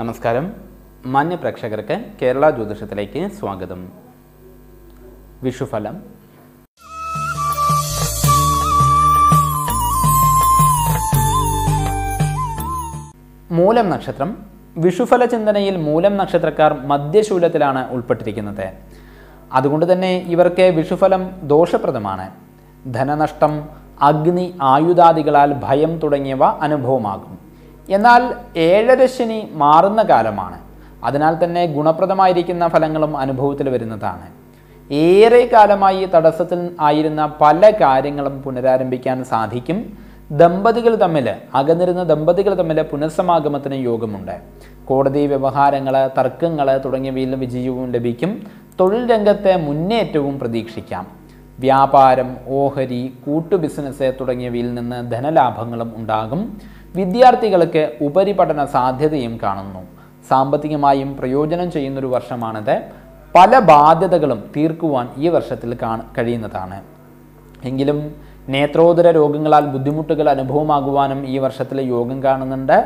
നമസ്കാരം. മാന്യ പ്രേക്ഷകർക്ക് കേരള ജ്യോതിഷത്തിലേക്ക് സ്വാഗതം. വിഷുഫലം. മൂലം നക്ഷത്രം. വിഷുഫല ചിന്തനയിൽ മൂലം നക്ഷത്രക്കാർ മധ്യശൂലത്തിലാണ് ഉൾപ്പെട്ടിരിക്കുന്നത്. അതുകൊണ്ട് തന്നെ ഇവർക്ക് വിഷുഫലം ദോഷപ്രദമാണ്. ധനനഷ്ടം അഗ്നി ആയുധാദികളാൽ ഭയം തുടങ്ങിയവ അനുഭവമാകും. എന്നാൽ ഏഴര മാറുന്ന കാലമാണ്. അതിനാൽ തന്നെ ഗുണപ്രദമായിരിക്കുന്ന ഫലങ്ങളും അനുഭവത്തിൽ വരുന്നതാണ്. ഏറെ കാലമായി തടസ്സത്തിൽ ആയിരുന്ന പല കാര്യങ്ങളും പുനരാരംഭിക്കാൻ സാധിക്കും. ദമ്പതികൾ തമ്മിൽ അകന്നിരുന്ന ദമ്പതികൾ തമ്മിൽ പുനഃസമാഗമത്തിന് യോഗമുണ്ട്. കോടതി വ്യവഹാരങ്ങൾ തർക്കങ്ങൾ തുടങ്ങിയവയിൽ വിജയവും ലഭിക്കും. തൊഴിൽ രംഗത്തെ മുന്നേറ്റവും പ്രതീക്ഷിക്കാം. വ്യാപാരം ഓഹരി കൂട്ടു ബിസിനസ് തുടങ്ങിയവയിൽ നിന്ന് ധനലാഭങ്ങളും ഉണ്ടാകും. വിദ്യാർത്ഥികൾക്ക് ഉപരിപഠന സാധ്യതയും കാണുന്നു. സാമ്പത്തികമായും പ്രയോജനം ചെയ്യുന്നൊരു വർഷമാണിത്. പല ബാധ്യതകളും തീർക്കുവാൻ ഈ വർഷത്തിൽ കഴിയുന്നതാണ്. എങ്കിലും നേത്രോദര രോഗങ്ങളാൽ ബുദ്ധിമുട്ടുകൾ അനുഭവമാകുവാനും ഈ വർഷത്തിൽ യോഗം കാണുന്നുണ്ട്.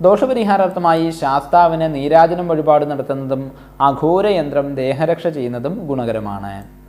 ദോഷപരിഹാരാർത്ഥമായി ശാസ്താവിന് നീരാജനം വഴിപാട് നടത്തുന്നതും അഘോര യന്ത്രം ദേഹരക്ഷ ചെയ്യുന്നതും ഗുണകരമാണ്.